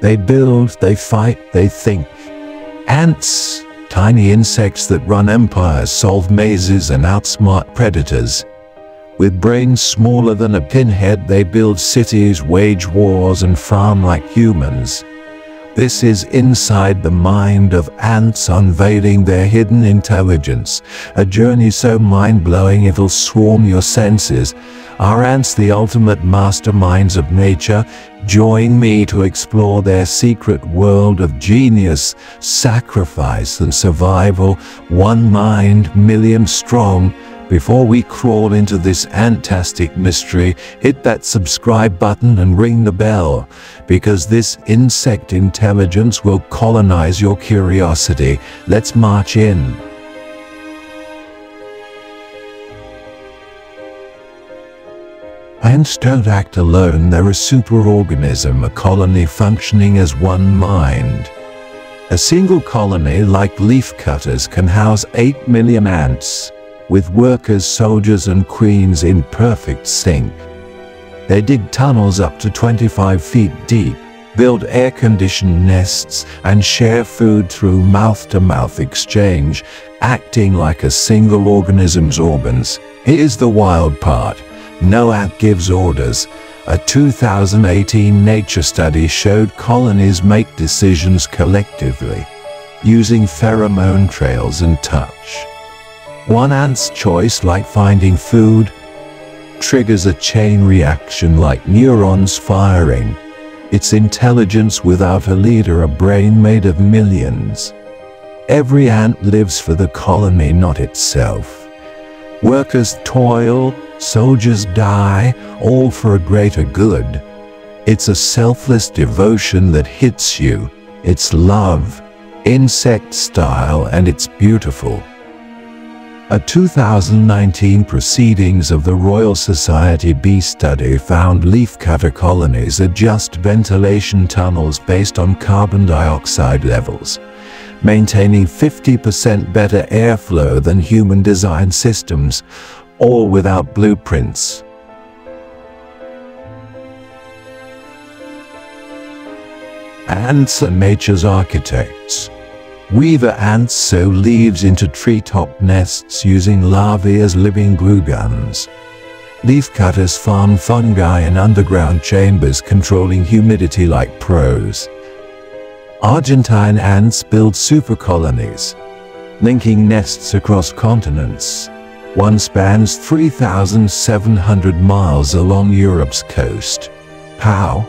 They build, they fight, they think. Ants, tiny insects that run empires, solve mazes and outsmart predators. With brains smaller than a pinhead, they build cities, wage wars, and farm like humans. This is inside the mind of ants unveiling their hidden intelligence, a journey so mind-blowing it'll swarm your senses. Are ants the ultimate masterminds of nature? Join me to explore their secret world of genius, sacrifice and survival, one mind, million strong. Before we crawl into this fantastic mystery, hit that subscribe button and ring the bell, because this insect intelligence will colonize your curiosity. Let's march in. Ants don't act alone, they're a superorganism, a colony functioning as one mind. A single colony, like leafcutters, can house 8 million ants, with workers, soldiers and queens in perfect sync. They dig tunnels up to 25 feet deep, build air-conditioned nests, and share food through mouth-to-mouth -mouth exchange, acting like a single organism's organs. Here's the wild part. No ant gives orders. A 2018 Nature study showed colonies make decisions collectively, using pheromone trails and touch. One ant's choice, like finding food, triggers a chain reaction like neurons firing. It's intelligence without a leader, a brain made of millions. Every ant lives for the colony, not itself. Workers toil, soldiers die, all for a greater good. It's a selfless devotion that hits you. It's love, insect style, and it's beautiful. A 2019 Proceedings of the Royal Society B study found leafcutter colonies adjust ventilation tunnels based on carbon dioxide levels, maintaining 50% better airflow than human-designed systems, all without blueprints. Ants are nature's architects. Weaver ants sew leaves into treetop nests using larvae as living glue guns. Leafcutters farm fungi in underground chambers controlling humidity like pros. Argentine ants build supercolonies, linking nests across continents. One spans 3,700 miles along Europe's coast. How?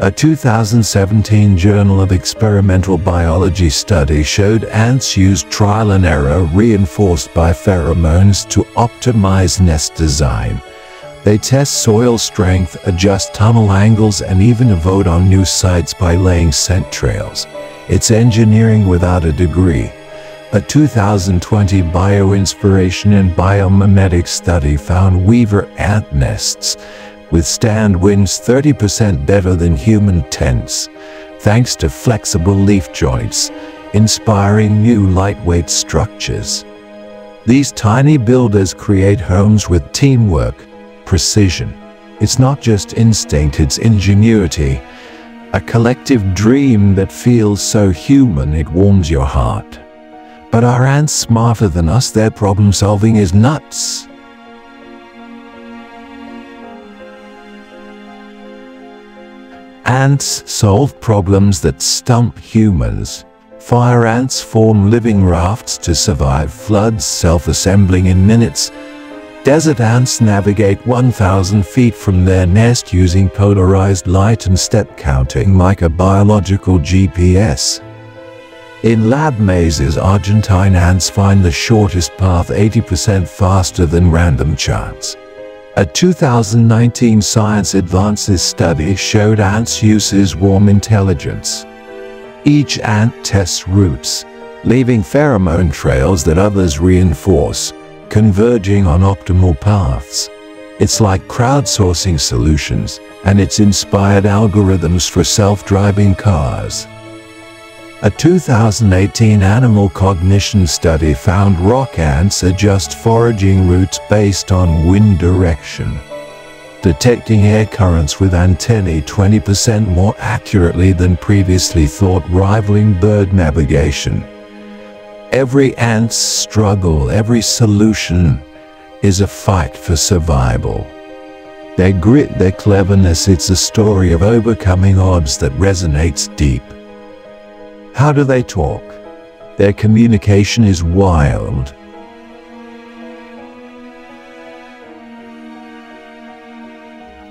A 2017 Journal of Experimental Biology study showed ants use trial and error reinforced by pheromones to optimize nest design. They test soil strength, adjust tunnel angles, and even vote on new sites by laying scent trails. It's engineering without a degree. A 2020 bioinspiration and biomimetic study found weaver ant nests withstand winds 30% better than human tents, thanks to flexible leaf joints, inspiring new lightweight structures. These tiny builders create homes with teamwork, precision. It's not just instinct, it's ingenuity, a collective dream that feels so human it warms your heart. But are ants smarter than us? Their problem solving is nuts. Ants solve problems that stump humans. Fire ants form living rafts to survive floods, self-assembling in minutes. Desert ants navigate 1,000 feet from their nest using polarized light and step counting like a biological GPS. In lab mazes, Argentine ants find the shortest path 80% faster than random chance. A 2019 Science Advances study showed ants use swarm intelligence. Each ant tests routes, leaving pheromone trails that others reinforce, converging on optimal paths. It's like crowdsourcing solutions, and it's inspired algorithms for self-driving cars. A 2018 animal cognition study found rock ants adjust foraging routes based on wind direction. detecting air currents with antennae 20% more accurately than previously thought rivaling bird navigation. Every ant's struggle, every solution is a fight for survival. Their grit, their cleverness, it's a story of overcoming odds that resonates deep. How do they talk? Their communication is wild.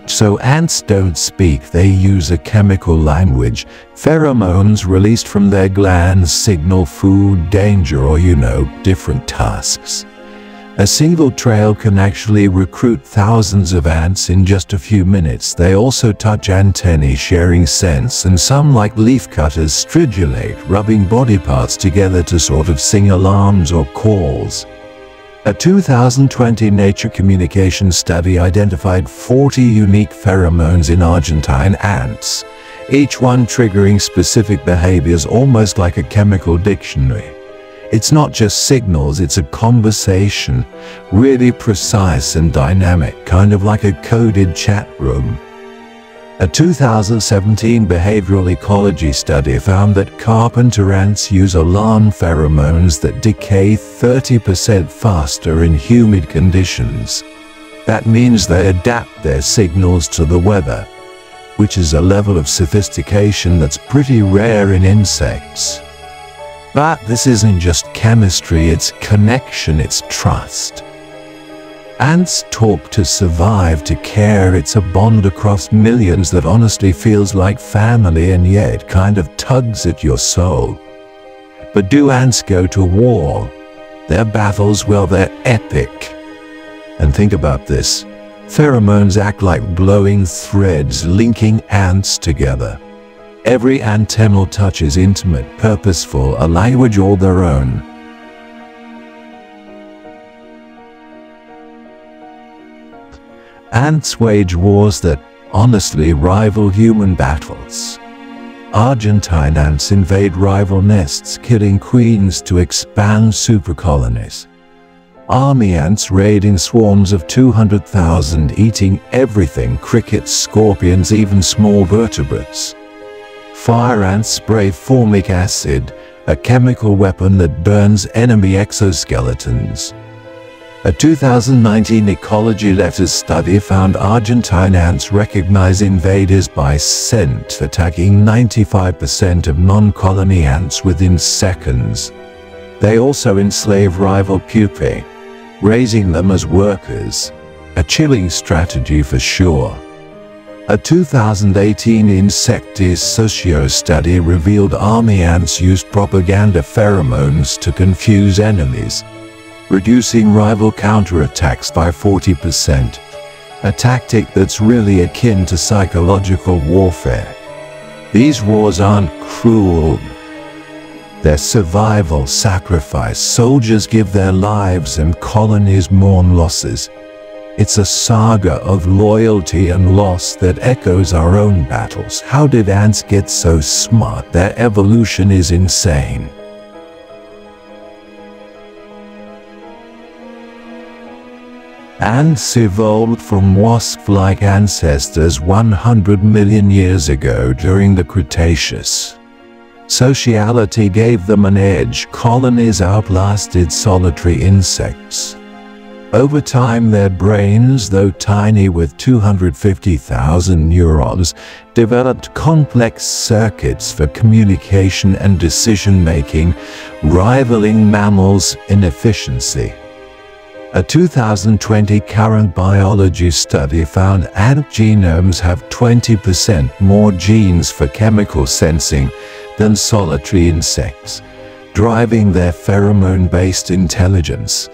So ants don't speak, they use a chemical language. Pheromones released from their glands signal food, danger, or you know, different tasks. A single trail can actually recruit thousands of ants in just a few minutes. They also touch antennae sharing scents and some like leafcutters stridulate, rubbing body parts together to sort of sing alarms or calls. A 2020 Nature Communication study identified 40 unique pheromones in Argentine ants, each one triggering specific behaviors almost like a chemical dictionary. It's not just signals, it's a conversation, really precise and dynamic, kind of like a coded chat room. A 2017 behavioral ecology study found that carpenter ants use alarm pheromones that decay 30% faster in humid conditions. That means they adapt their signals to the weather, which is a level of sophistication that's pretty rare in insects. But this isn't just chemistry, it's connection, it's trust. Ants talk to survive, to care, it's a bond across millions that honestly feels like family and yet kind of tugs at your soul. But do ants go to war? Their battles, well, they're epic. And think about this. Pheromones act like blowing threads linking ants together. Every antennal touch is intimate, purposeful, a language all their own. Ants wage wars that honestly rival human battles. Argentine ants invade rival nests, killing queens to expand supercolonies. Army ants raid in swarms of 200,000, eating everything crickets, scorpions, even small vertebrates. Fire ants spray formic acid, a chemical weapon that burns enemy exoskeletons. A 2019 Ecology Letters study found Argentine ants recognize invaders by scent, attacking 95% of non-colony ants within seconds. They also enslave rival pupae, raising them as workers. A chilling strategy for sure. A 2018 Insectes Sociaux study revealed army ants used propaganda pheromones to confuse enemies, reducing rival counterattacks by 40%, a tactic that's really akin to psychological warfare. These wars aren't cruel. They're survival, sacrifice. Soldiers give their lives and colonies mourn losses. It's a saga of loyalty and loss that echoes our own battles. How did ants get so smart? Their evolution is insane. Ants evolved from wasp-like ancestors 100 million years ago during the Cretaceous. Sociality gave them an edge. Colonies outlasted solitary insects. Over time their brains, though tiny with 250,000 neurons, developed complex circuits for communication and decision-making, rivaling mammals in efficiency. A 2020 current biology study found ant genomes have 20% more genes for chemical sensing than solitary insects, driving their pheromone-based intelligence.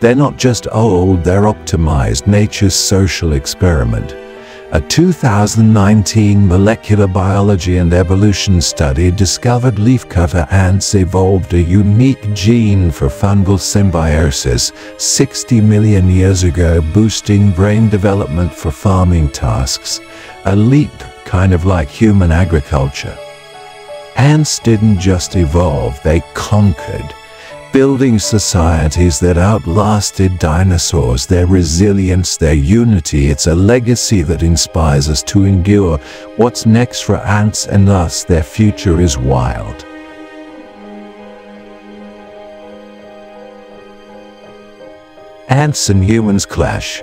They're not just old, they're optimized nature's social experiment. A 2019 molecular biology and evolution study discovered leafcutter ants evolved a unique gene for fungal symbiosis 60 million years ago, boosting brain development for farming tasks. A leap kind of like human agriculture. Ants didn't just evolve, they conquered building societies that outlasted dinosaurs, their resilience, their unity. It's a legacy that inspires us to endure. What's next for ants and us? Their future is wild. Ants and humans clash.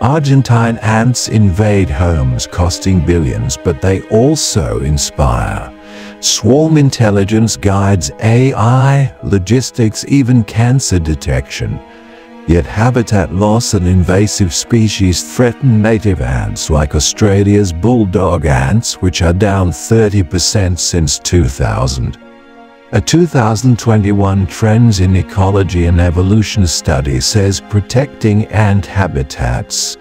Argentine ants invade homes costing billions, but they also inspire. Swarm intelligence guides AI, logistics, even cancer detection. Yet habitat loss and invasive species threaten native ants like Australia's bulldog ants, which are down 30% since 2000. A 2021 Trends in Ecology and Evolution study says protecting ant habitats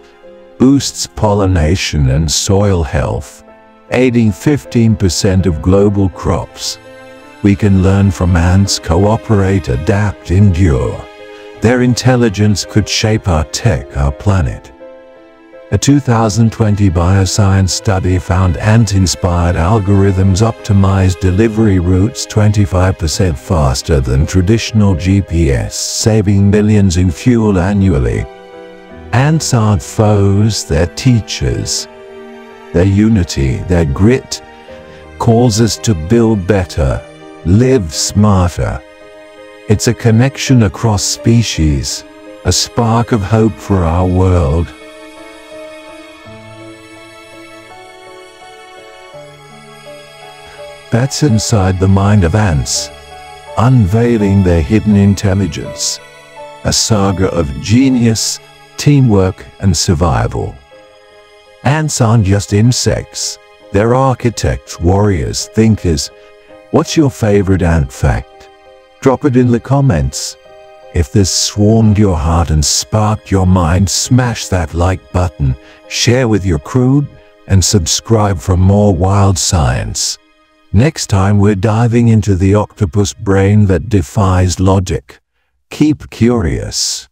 boosts pollination and soil health, aiding 15% of global crops. We can learn from ants, cooperate, adapt, endure. Their intelligence could shape our tech, our planet. A 2020 bioscience study found ant-inspired algorithms optimize delivery routes 25% faster than traditional GPS, saving millions in fuel annually. Ants aren't foes, they're teachers. Their unity, their grit, calls us to build better, live smarter. It's a connection across species, a spark of hope for our world. That's inside the mind of ants, unveiling their hidden intelligence. A saga of genius, teamwork, and survival. Ants aren't just insects. They're architects, warriors, thinkers. What's your favorite ant fact? Drop it in the comments. If this swarmed your heart and sparked your mind, smash that like button, share with your crew, and subscribe for more wild science. Next time we're diving into the octopus brain that defies logic. Keep curious.